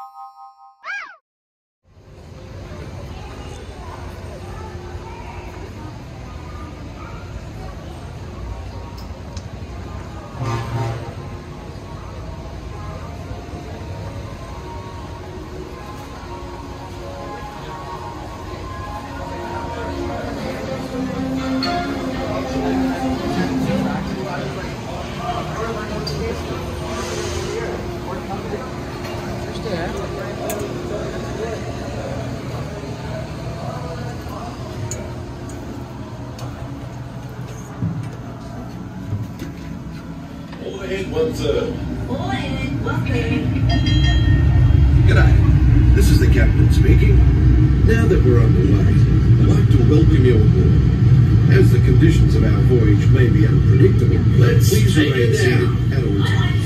ha ha ha ha Overhead one third. Overhead, one third. G'day. This is the captain speaking. Now that we're underway, I'd like to welcome you aboard. As the conditions of our voyage may be unpredictable, Let's please remain seated at all times.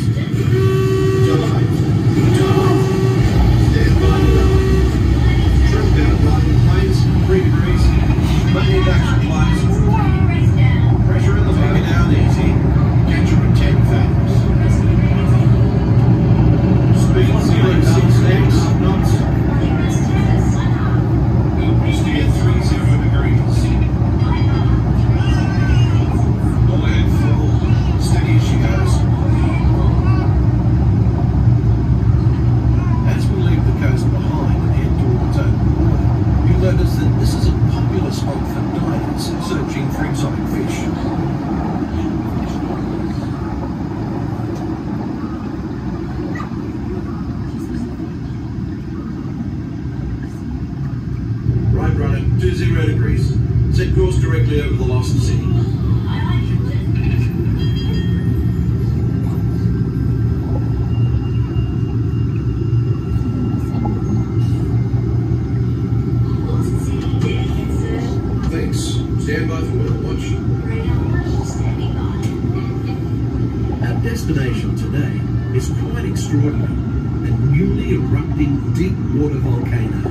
Deep water volcano.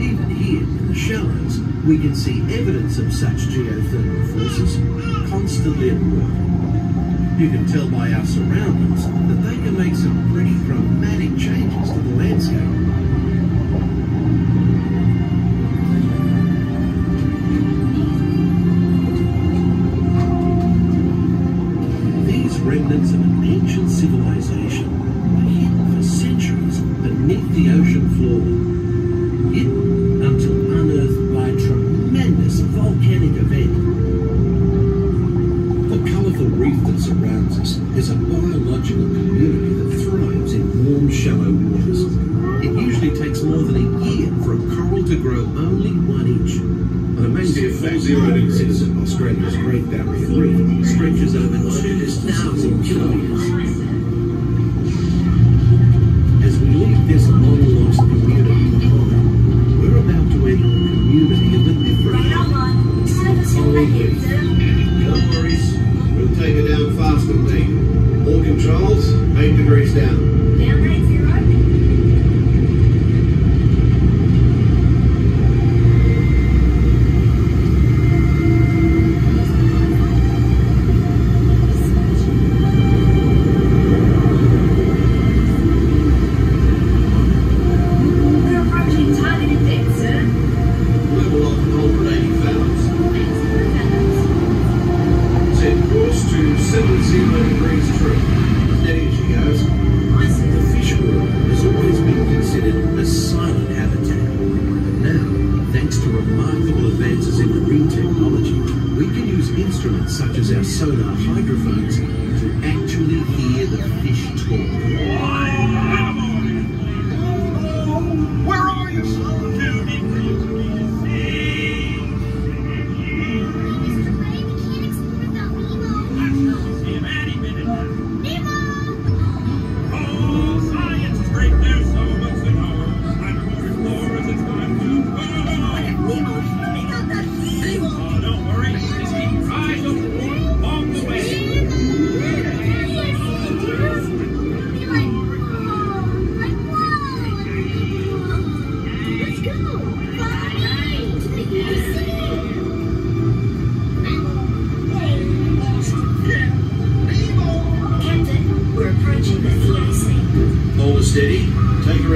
Even here in the shallows, we can see evidence of such geothermal forces constantly at work. You can tell by our surroundings that they can make some pretty dramatic changes to the landscape. These remnants of an ancient civilization to grow only one inch. An amazing fact Zero degrees. is Australia's Great Barrier Reef stretches over 2,000 kilometres. As we leave this long-lost community behind, we're about to enter a community of a different Radar kind. one. Surface overhead, sir. No worries. We'll take it down fast and deep. All controls, 8 degrees down.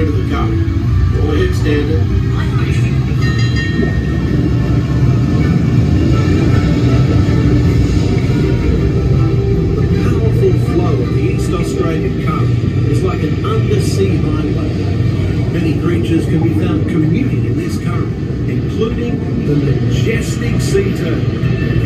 straight to the top. Roll hip. Australian Current is like an undersea highway. Many creatures can be found commuting in this current, including the majestic sea turtle.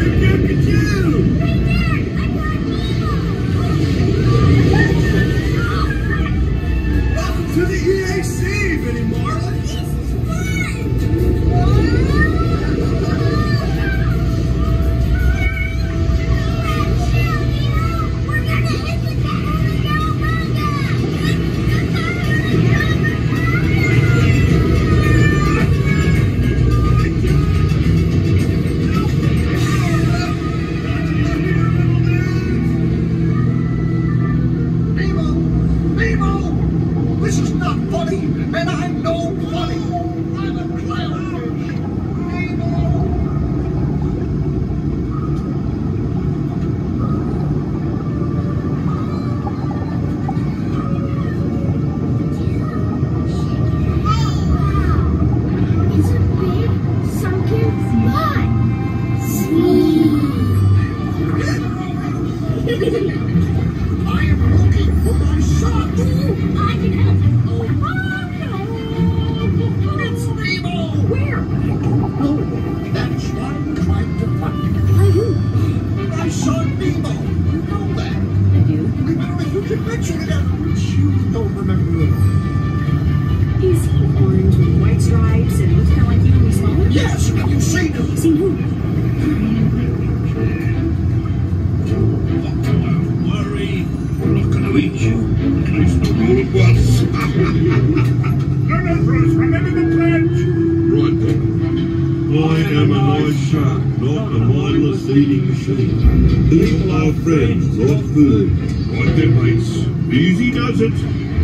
machine shape. People our friends brought food. Right them, mates. Easy does it.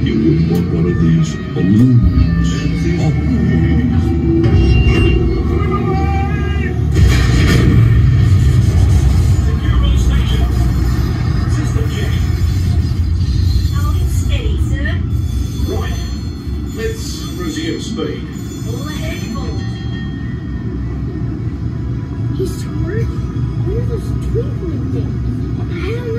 You wouldn't want one of these balloons. completely different.